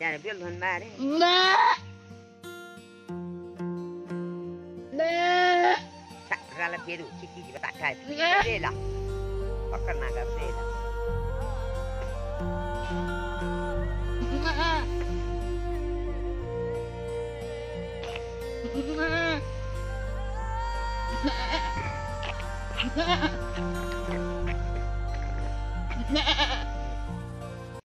Yani bildiğin bari. Rala Piero, chiqui, batata, Vela. Pakanaga, Vela. Nah.